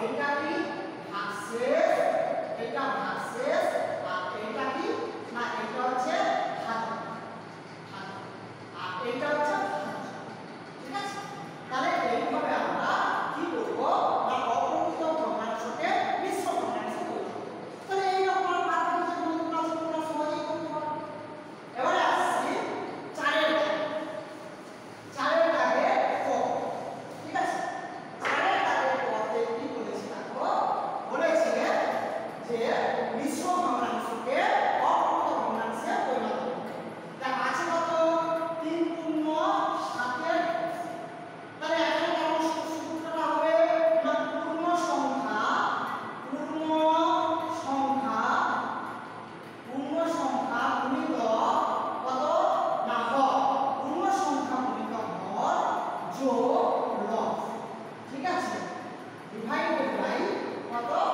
Amen. কত